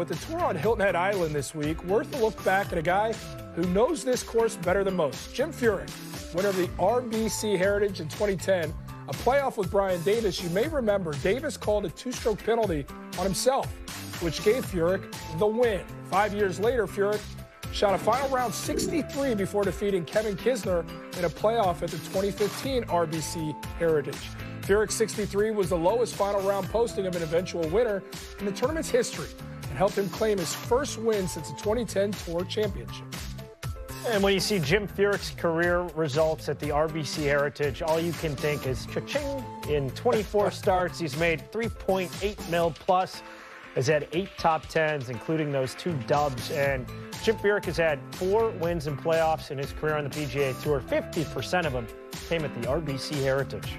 with the tour on Hilton Head Island this week, worth a look back at a guy who knows this course better than most. Jim Furyk, winner of the RBC Heritage in 2010, a playoff with Brian Davis. You may remember Davis called a two stroke penalty on himself, which gave Furyk the win. Five years later, Furyk shot a final round 63 before defeating Kevin Kisner in a playoff at the 2015 RBC Heritage. Furyk 63 was the lowest final round posting of an eventual winner in the tournament's history helped him claim his first win since the 2010 Tour Championship. And when you see Jim Furyk's career results at the RBC Heritage, all you can think is cha-ching. In 24 starts, he's made 3.8 mil plus, has had eight top tens, including those two dubs. And Jim Furyk has had four wins in playoffs in his career on the PGA Tour. 50% of them came at the RBC Heritage.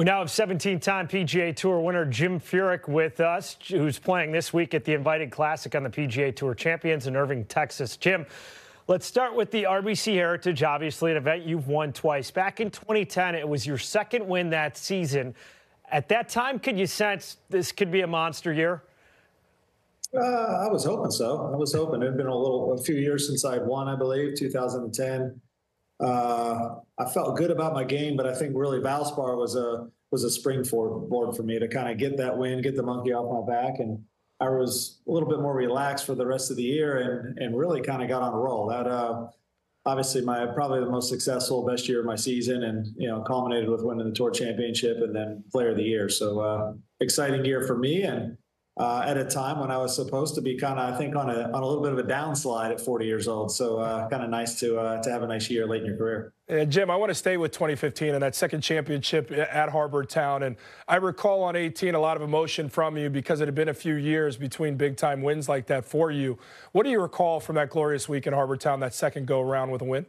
We now have 17 time PGA Tour winner Jim Furyk with us, who's playing this week at the Invited Classic on the PGA Tour Champions in Irving, Texas. Jim, let's start with the RBC Heritage, obviously, an event you've won twice. Back in 2010, it was your second win that season. At that time, could you sense this could be a monster year? Uh, I was hoping so. I was hoping. It had been a little, a few years since I'd won, I believe, 2010. Uh, I felt good about my game, but I think really Valspar was a was a springboard for me to kind of get that win, get the monkey off my back, and I was a little bit more relaxed for the rest of the year, and and really kind of got on a roll. That uh, obviously my probably the most successful, best year of my season, and you know culminated with winning the tour championship and then Player of the Year. So uh, exciting year for me, and uh, at a time when I was supposed to be kind of, I think, on a on a little bit of a downslide at 40 years old. So uh, kind of nice to uh, to have a nice year late in your career. Uh, Jim, I want to stay with 2015 and that second championship at Harbour Town. And I recall on 18 a lot of emotion from you because it had been a few years between big time wins like that for you. What do you recall from that glorious week in Harbour Town, that second go around with a win?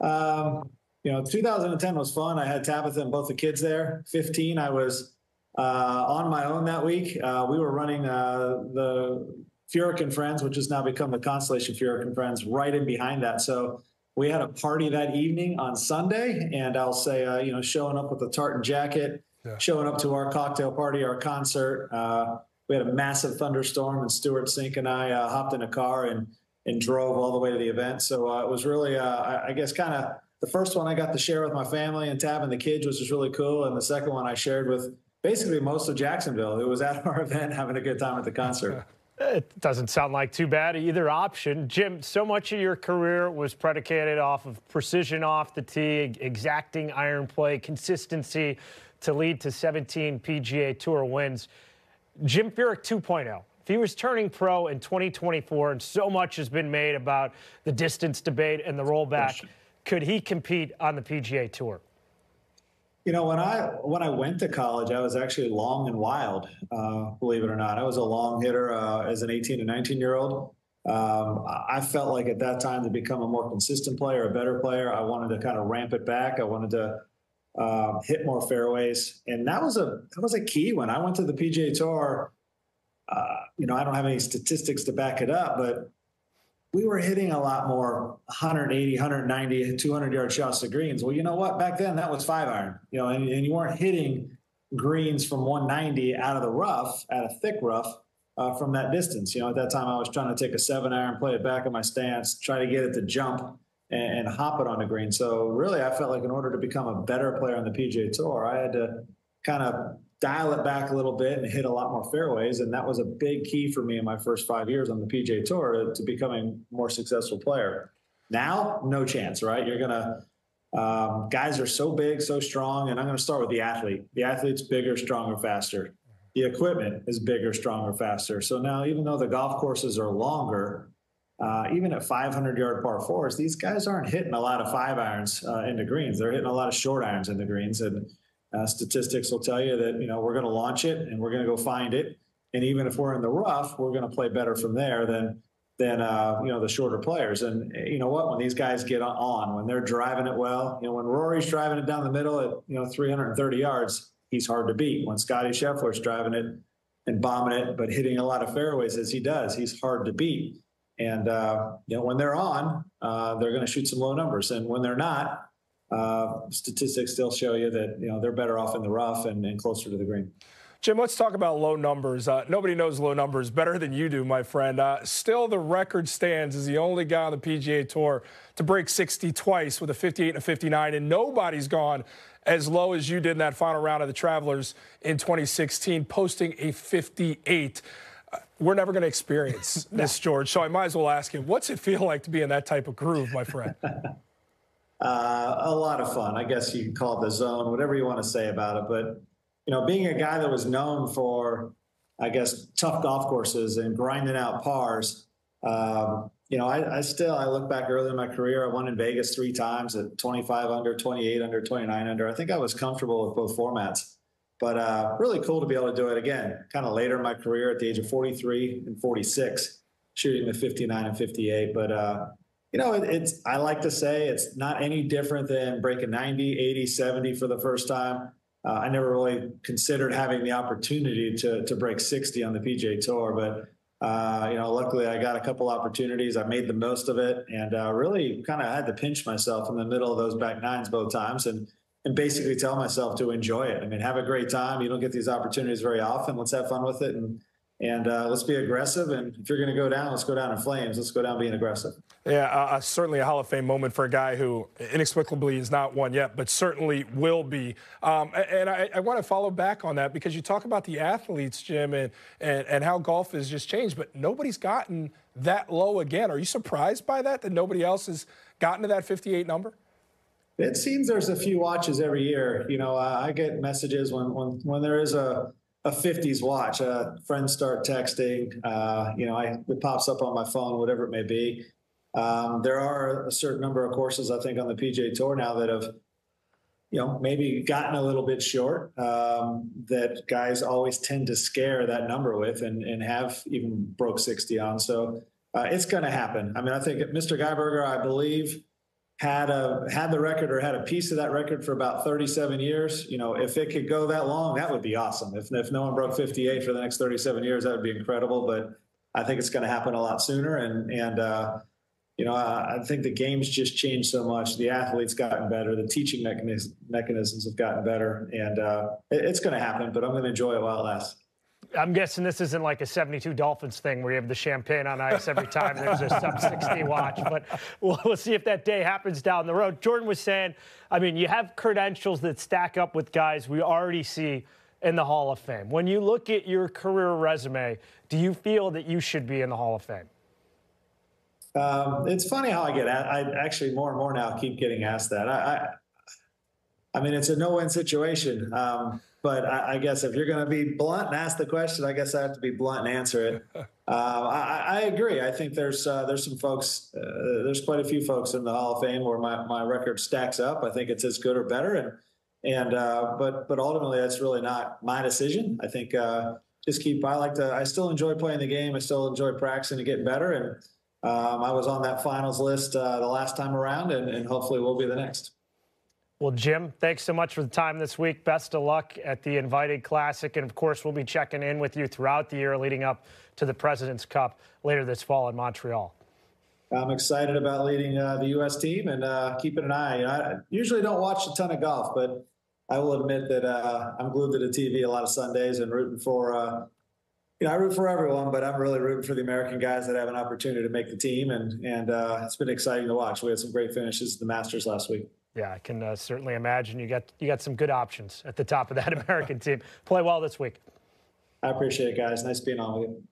Um, you know, 2010 was fun. I had Tabitha and both the kids there. 15, I was uh, on my own that week. Uh, we were running uh, the Furyk and Friends, which has now become the Constellation Furyk and Friends, right in behind that. So we had a party that evening on Sunday, and I'll say, uh, you know, showing up with a tartan jacket, yeah. showing up to our cocktail party, our concert. Uh, we had a massive thunderstorm, and Stewart Cink and I uh, hopped in a car and and drove all the way to the event. So it was really, I, I guess, kind of the first one I got to share with my family and Tab and the kids, which was really cool, and the second one I shared with basically most of Jacksonville who was at our event having a good time at the concert. It doesn't sound like too bad either option. Jim, so much of your career was predicated off of precision off the tee, exacting iron play, consistency to lead to 17 PGA Tour wins. Jim Furyk 2.0. If he was turning pro in 2024 and so much has been made about the distance debate and the rollback, could he compete on the PGA Tour? You know, when I when I went to college, I was actually long and wild. Uh, believe it or not, I was a long hitter uh, as an 18 to 19 year old. Um, I felt like at that time to become a more consistent player, a better player, I wanted to kind of ramp it back. I wanted to uh, hit more fairways, and that was a that was a key when I went to the PGA Tour. Uh, you know, I don't have any statistics to back it up, but we were hitting a lot more 180, 190, 200 yard shots to greens. Well, you know what? Back then, that was five iron, you know, and, and you weren't hitting greens from 190 out of the rough, out of thick rough uh, from that distance. You know, at that time, I was trying to take a seven iron, play it back in my stance, try to get it to jump and, and hop it on the green. So, really, I felt like in order to become a better player on the PGA Tour, I had to kind of dial it back a little bit and hit a lot more fairways. And that was a big key for me in my first five years on the PGA Tour to becoming a more successful player. Now, no chance, right? You're going to, um, guys are so big, so strong. And I'm going to start with the athlete. The athlete's bigger, stronger, faster. The equipment is bigger, stronger, faster. So now, even though the golf courses are longer, uh, even at 500 yard par fours, these guys aren't hitting a lot of five irons uh, into greens. They're hitting a lot of short irons into greens. And uh, statistics will tell you that you know we're going to launch it and we're going to go find it, and even if we're in the rough, we're going to play better from there than than uh, you know the shorter players. And you know what? When these guys get on, when they're driving it well, you know when Rory's driving it down the middle at you know 330 yards, he's hard to beat. When Scottie Scheffler's driving it and bombing it, but hitting a lot of fairways as he does, he's hard to beat. And uh, you know when they're on, uh, they're going to shoot some low numbers, and when they're not, uh, statistics still show you that you know they're better off in the rough and, and closer to the green. Jim, let's talk about low numbers. Uh, nobody knows low numbers better than you do, my friend. Uh, still, the record stands as the only guy on the PGA Tour to break 60 twice with a 58 and a 59, and nobody's gone as low as you did in that final round of the Travelers in 2016, posting a 58. Uh, we're never going to experience this, George, so I might as well ask him, what's it feel like to be in that type of groove, my friend? Uh, a lot of fun. I guess you can call it the zone, whatever you want to say about it, but you know, being a guy that was known for, I guess, tough golf courses and grinding out pars, um, you know, I, I, still, I look back early in my career, I won in Vegas three times at 25 under, 28 under, 29 under. I think I was comfortable with both formats, but uh, really cool to be able to do it again, kind of later in my career at the age of 43 and 46, shooting the 59 and 58. But, uh, you know, it, it's, I like to say it's not any different than breaking 90, 80, 70 for the first time uh, I never really considered having the opportunity to to break 60 on the PGA Tour, but uh, you know, luckily I got a couple opportunities. I made the most of it, and uh, really kind of had to pinch myself in the middle of those back nines both times, and and basically tell myself to enjoy it. I mean, have a great time. You don't get these opportunities very often. Let's have fun with it, and and uh, let's be aggressive. And if you're going to go down, let's go down in flames. Let's go down being aggressive. Yeah, uh, uh, certainly a Hall of Fame moment for a guy who inexplicably is not one yet, but certainly will be. Um, and I, I want to follow back on that because you talk about the athletes, Jim, and, and, and how golf has just changed, but nobody's gotten that low again. Are you surprised by that, that nobody else has gotten to that 58 number? It seems there's a few watches every year. You know, uh, I get messages when, when, when there is a a 50s watch. Uh, friends start texting. Uh, you know, I, it pops up on my phone, whatever it may be. Um, there are a certain number of courses I think on the PGA Tour now that have, you know, maybe gotten a little bit short. Um, that guys always tend to scare that number with, and and have even broke 60 on. So uh, it's going to happen. I mean, I think Mr. Geiberger, I believe had a had the record or had a piece of that record for about 37 years. You know, if it could go that long, that would be awesome. If if no one broke 58 for the next 37 years, that would be incredible. But I think it's going to happen a lot sooner. And and uh, you know, I, I, think the game's just changed so much. The athletes gotten better. The teaching mechanism, mechanisms have gotten better, and uh, it, it's going to happen. But I'm going to enjoy it while it lasts. I'm guessing this isn't like a 72 Dolphins thing where you have the champagne on ice every time there's a sub 60 watch, but we'll, we'll, see if that day happens down the road. Jordan was saying, I mean, you have credentials that stack up with guys we already see in the Hall of Fame. When you look at your career resume, do you feel that you should be in the Hall of Fame? Um, it's funny how I get. I actually more and more now keep getting asked that. I, I, I mean, it's a no-win situation. Um, but I, I, guess if you're going to be blunt and ask the question, I guess I have to be blunt and answer it. Uh, I, I, agree. I think there's uh, there's some folks, uh, there's quite a few folks in the Hall of Fame where my, my record stacks up. I think it's as good or better, and and uh, but but ultimately that's really not my decision. I think uh, just keep. I like to. I still enjoy playing the game. I still enjoy practicing and getting better. And um, I was on that finals list uh, the last time around, and, and hopefully we'll be the next. Well, Jim, thanks so much for the time this week. Best of luck at the Invited Classic. And of course, we'll be checking in with you throughout the year leading up to the President's Cup later this fall in Montreal. I'm excited about leading uh, the U.S. team and uh, keeping an eye. I usually don't watch a ton of golf, but I will admit that uh, I'm glued to the TV a lot of Sundays and rooting for. Uh, you know, I root for everyone, but I'm really rooting for the American guys that have an opportunity to make the team, and and uh, it's been exciting to watch. We had some great finishes at the Masters last week. Yeah, I can uh, certainly imagine you got you got some good options at the top of that American team. Play well this week. I appreciate it, guys. Nice being on with you.